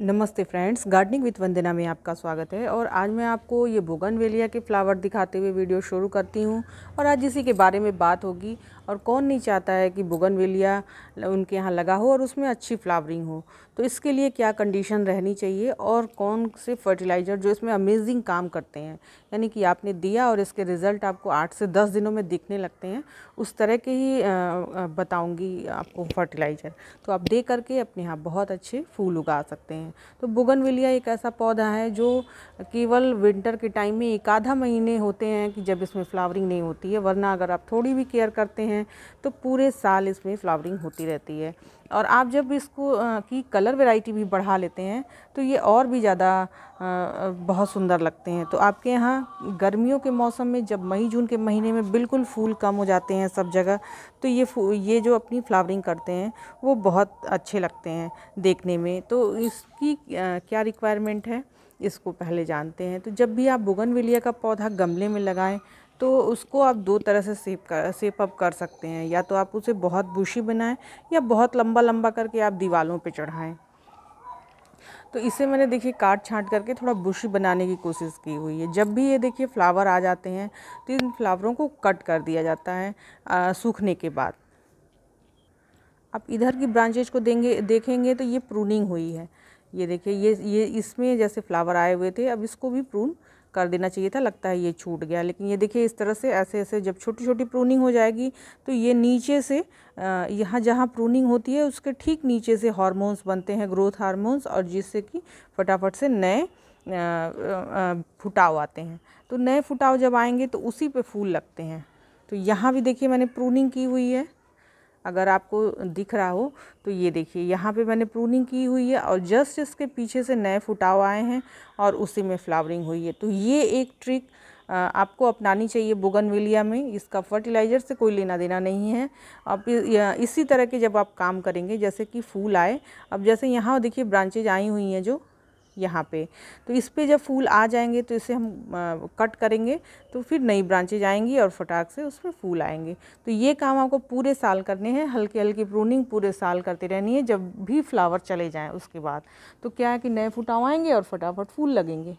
नमस्ते friends, gardening with वंदना में आपका स्वागत है और आज मैं आपको ये बोगनवेलिया के फ्लावर दिखाते हुए वीडियो शुरू करती हूँ और आज इसी के बारे में बात होगी। और कौन नहीं चाहता है कि बोगनवेलिया उनके यहाँ लगा हो और उसमें अच्छी फ्लावरिंग हो? तो इसके लिए क्या कंडीशन रहनी चाहिए और कौन से फर्टिलाइज़र जो इसमें अमेजिंग काम करते हैं? यानी कि आपने दिया और इसके रिज़ल्ट आपको आठ से दस दिनों में दिखने लगते हैं। उस तरह के ही बताऊँगी आपको फर्टिलाइज़र तो आप दे करके अपने यहाँ बहुत अच्छे फूल उगा सकते हैं। तो बोगनवेलिया एक ऐसा पौधा है जो केवल विंटर के टाइम में एक आधा महीने होते हैं कि जब इसमें फ्लावरिंग नहीं होती है। वरना अगर आप थोड़ी भी केयर करते हैं तो पूरे साल इसमें फ्लावरिंग होती रहती है। और आप जब इसको की कलर वैरायटी भी बढ़ा लेते हैं तो ये और भी ज़्यादा बहुत सुंदर लगते हैं। तो आपके यहाँ गर्मियों के मौसम में जब मई, जून के महीने में बिल्कुल फूल कम हो जाते हैं सब जगह तो ये ये जो अपनी फ्लावरिंग करते हैं, वो बहुत अच्छे लगते हैं देखने में। तो इसकी क्या रिक्वायरमेंट है? इसको पहले जानते हैं। तो जब भी आप बुगनविलिया का पौधा गमले में लगाएँ तो उसको आप दो तरह से सेप कर, सेप अप कर सकते हैं। या तो आप उसे बहुत बुशी बनाएँ या बहुत लंबा लंबा करके आप दीवालों पे चढ़ाएँ। तो इसे मैंने देखिए काट छाँट करके थोड़ा बुशी बनाने की कोशिश की हुई है। जब भी ये देखिए फ्लावर आ जाते हैं तो इन फ्लावरों को कट कर दिया जाता है सूखने के बाद। आप इधर की ब्रांचेज को देंगे, देखेंगे तो ये प्रूनिंग हुई है। ये देखिए, ये ये इसमें जैसे फ्लावर आए हुए थे, अब इसको भी प्रून कर देना चाहिए था, लगता है ये छूट गया। लेकिन ये देखिए, इस तरह से ऐसे ऐसे जब छोटी छोटी प्रूनिंग हो जाएगी तो ये नीचे से यहाँ जहाँ प्रूनिंग होती है, उसके ठीक नीचे से हार्मोन्स बनते हैं ग्रोथ हार्मोन्स और जिससे कि फटाफट से नए फुटाव आते हैं। तो नए फुटाव जब आएँगे तो उसी पे फूल लगते हैं। तो यहाँ भी देखिए, मैंने प्रूनिंग की हुई है। अगर आपको दिख रहा हो तो ये देखिए, यहाँ पे मैंने प्रूनिंग की हुई है और जस्ट इसके पीछे से नए फुटाव आए हैं और उसी में फ्लावरिंग हुई है। तो ये एक ट्रिक आपको अपनानी चाहिए बोगनविलिया में। इसका फर्टिलाइज़र से कोई लेना देना नहीं है। अब इसी तरह के जब आप काम करेंगे, जैसे कि फूल आए, अब जैसे यहाँ देखिए ब्रांचेज आई हुई हैं जो यहाँ पे। तो इस पे जब फूल आ जाएँगे तो इसे हम आ, कट करेंगे तो फिर नई ब्रांचेज आएँगी और फटाक से उस पर फूल आएँगे। तो ये काम आपको पूरे साल करने हैं हल्की हल्की प्रूनिंग पूरे साल करते रहनी है जब भी फ्लावर चले जाएँ उसके बाद। तो क्या है कि नए फुटाव आएँगे और फटाफट फूल लगेंगे।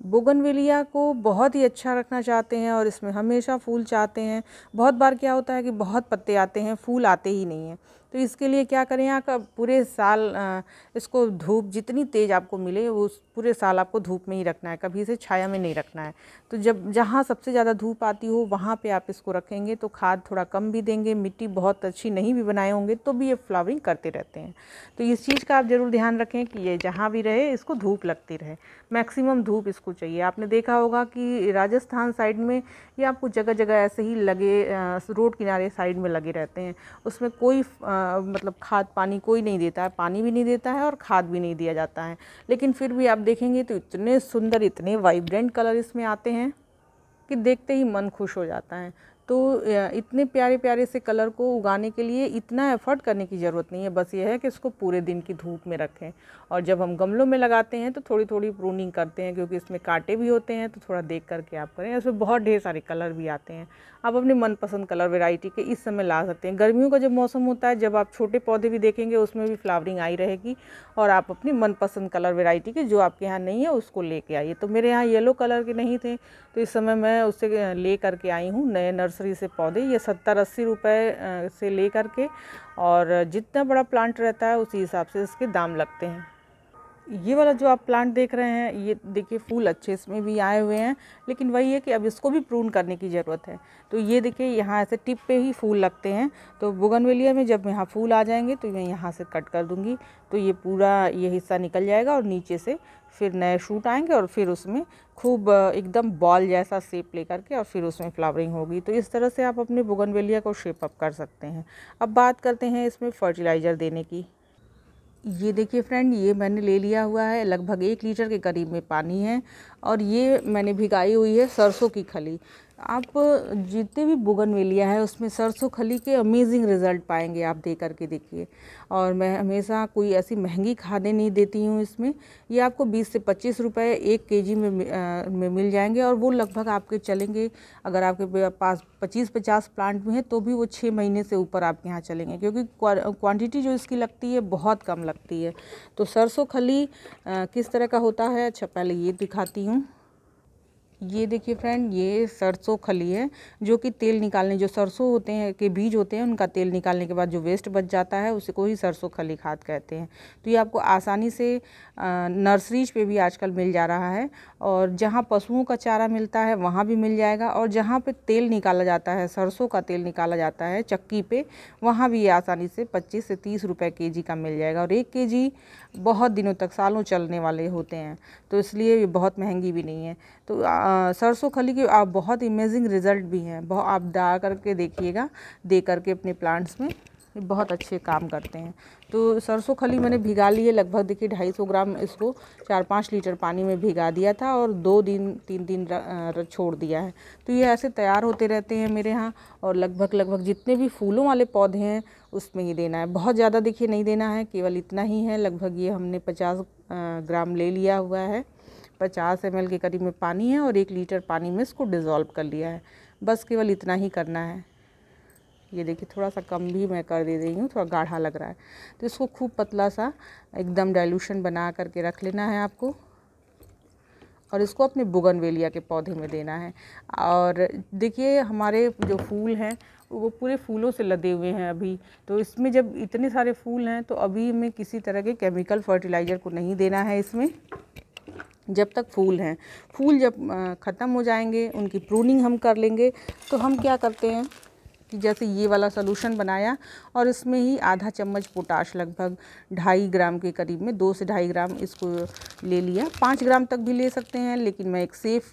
बोगनवेलिया को बहुत ही अच्छा रखना चाहते हैं और इसमें हमेशा फूल चाहते हैं। बहुत बार क्या होता है कि बहुत पत्ते आते हैं फूल आते ही नहीं हैं। तो इसके लिए क्या करें आप पूरे साल इसको धूप जितनी तेज़ आपको मिले, वो पूरे साल आपको धूप में ही रखना है, कभी इसे छाया में नहीं रखना है। तो जब, जहाँ सबसे ज़्यादा धूप आती हो, वहाँ पे आप इसको रखेंगे तो खाद थोड़ा कम भी देंगे, मिट्टी बहुत अच्छी नहीं भी बनाए होंगे तो भी ये फ्लावरिंग करते रहते हैं। तो इस चीज़ का आप ज़रूर ध्यान रखें कि ये जहाँ भी रहे, इसको धूप लगती रहे। मैक्सिमम धूप इसको चाहिए। आपने देखा होगा कि राजस्थान साइड में ये आपको जगह जगह ऐसे ही लगे रोड किनारे साइड में लगे रहते हैं। उसमें कोई मतलब खाद पानी कोई नहीं देता है, पानी भी नहीं देता है और खाद भी नहीं दिया जाता है। लेकिन फिर भी आप देखेंगे तो इतने सुंदर, इतने वाइब्रेंट कलर इसमें आते हैं कि देखते ही मन खुश हो जाता है। तो इतने प्यारे प्यारे से कलर को उगाने के लिए इतना एफर्ट करने की ज़रूरत नहीं है। बस ये है कि इसको पूरे दिन की धूप में रखें। और जब हम गमलों में लगाते हैं तो थोड़ी थोड़ी प्रूनिंग करते हैं, क्योंकि इसमें कांटे भी होते हैं तो थोड़ा देख करके आप करें। इसमें बहुत ढेर सारे कलर भी आते हैं। आप अपने मनपसंद कलर वेराइटी के इस समय ला सकते हैं। गर्मियों का जब मौसम होता है, जब आप छोटे पौधे भी देखेंगे, उसमें भी फ्लावरिंग आई रहेगी। और आप अपनी मनपसंद कलर वेराइटी के, जो आपके यहाँ नहीं है, उसको लेके आइए। तो मेरे यहाँ येलो कलर के नहीं थे तो इस समय मैं उससे ले करके आई हूँ। नए नर्सरी से पौधे, ये सत्तर अस्सी रुपये से ले करके और जितना बड़ा प्लांट रहता है उसी हिसाब से इसके दाम लगते हैं। ये वाला जो आप प्लांट देख रहे हैं, ये देखिए फूल अच्छे इसमें भी आए हुए हैं, लेकिन वही है कि अब इसको भी प्रून करने की ज़रूरत है। तो ये देखिए यहाँ ऐसे टिप पे ही फूल लगते हैं। तो बुगनवेलिया में जब यहाँ फूल आ जाएँगे तो मैं यहाँ से कट कर दूँगी। तो ये पूरा ये हिस्सा निकल जाएगा और नीचे से फिर नए शूट आएँगे और फिर उसमें खूब, एकदम बॉल जैसा शेप ले करके और फिर उसमें फ्लावरिंग होगी। तो इस तरह से आप अपने बुगनवेलिया को शेप अप कर सकते हैं। अब बात करते हैं इसमें फर्टिलाइज़र देने की। ये देखिए फ्रेंड, ये मैंने ले लिया हुआ है। लगभग एक लीटर के करीब में पानी है। और ये मैंने भिगाई हुई है सरसों की खली। आप जितने भी बुगनवेलिया है, उसमें सरसों खली के अमेजिंग रिज़ल्ट पाएँगे, आप दे करके देखिए। और मैं हमेशा कोई ऐसी महँगी खादें नहीं देती हूँ इसमें। ये आपको 20 से 25 रुपए एक केजी में में मिल जाएँगे और वो लगभग आपके चलेंगे। अगर आपके पास 25-50 प्लांट में है तो भी वो छः महीने से ऊपर आपके यहाँ चलेंगे, क्योंकि क्वान्टिटी जो इसकी लगती है, बहुत कम लगती है। तो सरसों खली किस तरह का होता है? अच्छा पहले ये दिखाती हूँ। ये देखिए फ्रेंड ये सरसों खली है, जो कि तेल निकालने, जो सरसों होते हैं, के बीज होते हैं, उनका तेल निकालने के बाद जो वेस्ट बच जाता है, उसी को ही सरसों खली खाद कहते हैं। तो ये आपको आसानी से नर्सरीज पे भी आजकल मिल जा रहा है, और जहाँ पशुओं का चारा मिलता है, वहाँ भी मिल जाएगा, और जहाँ पे तेल निकाला जाता है, सरसों का तेल निकाला जाता है, चक्की पर वहाँ भी ये आसानी से पच्चीस से तीस रुपये के का मिल जाएगा, और एक के बहुत दिनों तक सालों चलने वाले होते हैं। तो इसलिए ये बहुत महँगी भी नहीं है। तो सरसों खली के, आप बहुत इमेजिंग रिज़ल्ट भी हैं। बहुत आप डाल करके देखिएगा, दे करके अपने प्लांट्स में। बहुत अच्छे काम करते हैं। तो सरसों खली मैंने भिगा ली है लगभग, देखिए, ढाई सौ ग्राम इसको चार पाँच लीटर पानी में भिगा दिया था और दो दिन, तीन दिन छोड़ दिया है। तो ये ऐसे तैयार होते रहते हैं मेरे यहाँ और लगभग लगभग जितने भी फूलों वाले पौधे हैं, उसमें ही देना है। बहुत ज़्यादा देखिए नहीं देना है, केवल इतना ही है। लगभग ये हमने पचास ग्राम ले लिया हुआ है। पचास एम के करीब में पानी है और एक लीटर पानी में इसको डिज़ोल्व कर लिया है। बस केवल इतना ही करना है। ये देखिए, थोड़ा सा कम भी मैं कर दे रही हूँ, थोड़ा गाढ़ा लग रहा है। तो इसको खूब पतला सा एकदम डाइल्यूशन बना करके रख लेना है आपको। और इसको अपने बुगनवेलिया के पौधे में देना है। और देखिए, हमारे जो फूल हैं, वो पूरे फूलों से लदे हुए हैं अभी। तो इसमें जब इतने सारे फूल हैं तो अभी हमें किसी तरह के केमिकल फर्टिलाइज़र को नहीं देना है इसमें। जब तक फूल हैं। फूल जब ख़त्म हो जाएँगे, उनकी प्रूनिंग हम कर लेंगे तो हम क्या करते हैं कि जैसे ये वाला सोलूशन बनाया और इसमें ही आधा चम्मच पोटाश लगभग ढाई ग्राम के करीब में, दो से ढाई ग्राम इसको ले लिया। पाँच ग्राम तक भी ले सकते हैं, लेकिन मैं एक सेफ़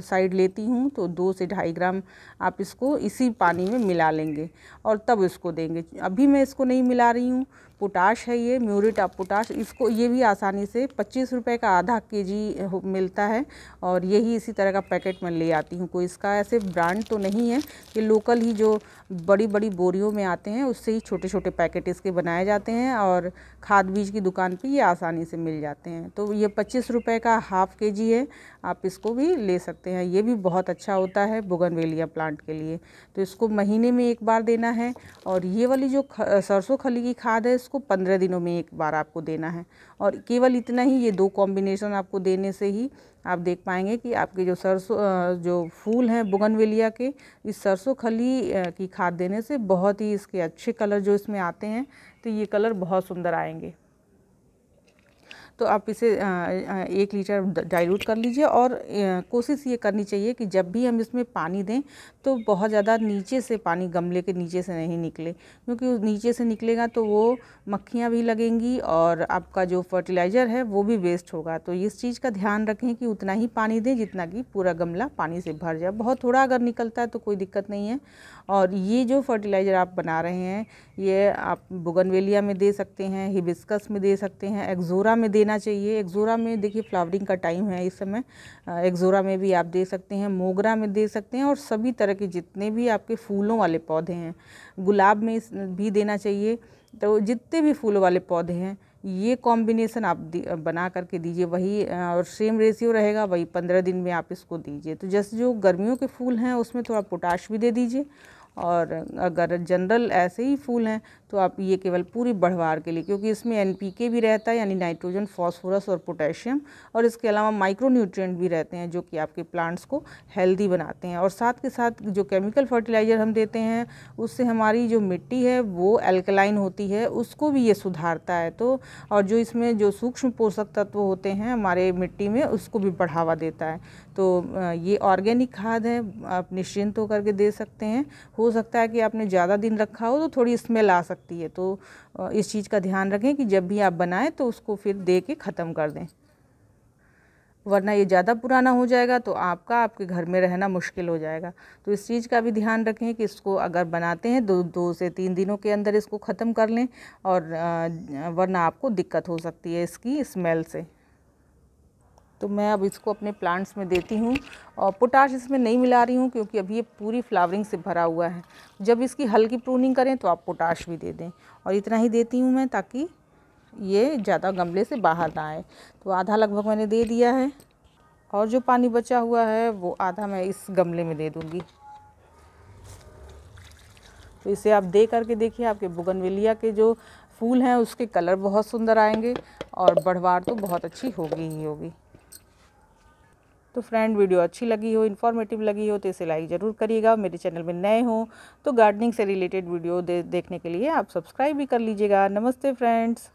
साइड लेती हूँ तो दो से ढाई ग्राम आप इसको इसी पानी में मिला लेंगे और तब इसको देंगे। अभी मैं इसको नहीं मिला रही हूँ पोटाश है ये म्यूरिट ऑफ़ पोटाश इसको ये भी आसानी से पच्चीस रुपये का आधा केजी मिलता है और यही इसी तरह का पैकेट मैं ले आती हूँ। कोई इसका ऐसे ब्रांड तो नहीं है ये लोकल ही जो बड़ी बड़ी बोरियों में आते हैं, उससे ही छोटे छोटे पैकेट इसके बनाए जाते हैं और खाद बीज की दुकान पर ये आसानी से मिल जाते हैं। तो ये पच्चीस रुपये का हाफ़ के जी है, आप इसको भी ले सकते हैं। ये भी बहुत अच्छा होता है बुगनवेलिया प्लांट के लिए। तो इसको महीने में एक बार देना है और ये वाली जो सरसों खली की खाद है, इसको पंद्रह दिनों में एक बार आपको देना है। और केवल इतना ही, ये दो कॉम्बिनेशन आपको देने से ही आप देख पाएँगे कि आपके जो सरसों जो फूल हैं बुगनवेलिया के, इस सरसों खली की खाद देने से बहुत ही इसके अच्छे कलर जो इसमें आते हैं तो ये कलर बहुत सुंदर आएँगे। तो आप इसे एक लीटर डाइल्यूट कर लीजिए और कोशिश ये करनी चाहिए कि जब भी हम इसमें पानी दें तो बहुत ज़्यादा नीचे से पानी, गमले के नीचे से नहीं निकले, क्योंकि नीचे से निकलेगा तो वो मक्खियाँ भी लगेंगी और आपका जो फर्टिलाइज़र है वो भी वेस्ट होगा। तो इस चीज़ का ध्यान रखें कि उतना ही पानी दें जितना कि पूरा गमला पानी से भर जाए। बहुत थोड़ा अगर निकलता है तो कोई दिक्कत नहीं है। और ये जो फर्टिलाइज़र आप बना रहे हैं, ये आप बुगनवेलिया में दे सकते हैं हिबिस्कस में दे सकते हैं एक्जोरा में देना चाहिए। एक्जोरा में देखिए फ्लावरिंग का टाइम है इस समय। एक्जोरा में भी आप दे सकते हैं, मोगरा में दे सकते हैं और सभी तरह के जितने भी आपके फूलों वाले पौधे हैं, गुलाब में भी देना चाहिए। तो जितने भी फूलों वाले पौधे हैं ये कॉम्बिनेसन आप बना करके दीजिए, वही और सेम रेशियो रहेगा, वही पंद्रह दिन में आप इसको दीजिए। तो जैसे जो गर्मियों के फूल हैं, उसमें थोड़ा पोटाश भी दे दीजिए, और अगर जनरल ऐसे ही फूल हैं तो आप ये केवल पूरी बढ़वार के लिए, क्योंकि इसमें एन भी रहता है, यानी नाइट्रोजन फॉस्फोरस और पोटेशियम और इसके अलावा माइक्रो न्यूट्रिएंट भी रहते हैं, जो कि आपके प्लांट्स को हेल्दी बनाते हैं। और साथ के साथ जो केमिकल फर्टिलाइज़र हम देते हैं, उससे हमारी जो मिट्टी है, वो एल्कलाइन होती है, उसको भी ये सुधारता है। तो और जो इसमें जो सूक्ष्म पोषक तत्व होते हैं, हमारे मिट्टी में, उसको भी बढ़ावा देता है। तो ये ऑर्गेनिक खाद है, आप निश्चिंत होकर के दे सकते हैं। हो सकता है कि आपने ज़्यादा दिन रखा हो तो थोड़ी स्मेल आ सकती है। तो इस चीज़ का ध्यान रखें कि जब भी आप बनाएँ तो उसको फिर दे के ख़त्म कर दें। वरना ये ज़्यादा पुराना हो जाएगा तो आपका, आपके घर में रहना मुश्किल हो जाएगा। तो इस चीज़ का भी ध्यान रखें कि इसको अगर बनाते हैं दो दो से तीन दिनों के अंदर इसको ख़त्म कर लें और वरना आपको दिक्कत हो सकती है इसकी स्मेल से। तो मैं अब इसको अपने प्लांट्स में देती हूँ और पोटाश इसमें नहीं मिला रही हूँ क्योंकि अभी ये पूरी फ्लावरिंग से भरा हुआ है। जब इसकी हल्की प्रूनिंग करें तो आप पोटाश भी दे दें और इतना ही देती हूँ मैं ताकि ये ज़्यादा गमले से बाहर ना आए। तो आधा लगभग मैंने दे दिया है और जो पानी बचा हुआ है वो आधा मैं इस गमले में दे दूँगी। तो इसे आप दे करके देखिए आपके बुगनविलिया के जो फूल हैं उसके कलर बहुत सुंदर आएँगे और बढ़वार तो बहुत अच्छी होगी ही होगी। तो फ्रेंड वीडियो अच्छी लगी हो इन्फॉर्मेटिव लगी हो तो इसे लाइक ज़रूर करिएगा। मेरे चैनल में नए हो तो गार्डनिंग से रिलेटेड वीडियो दे, देखने के लिए आप सब्सक्राइब भी कर लीजिएगा। नमस्ते फ्रेंड्स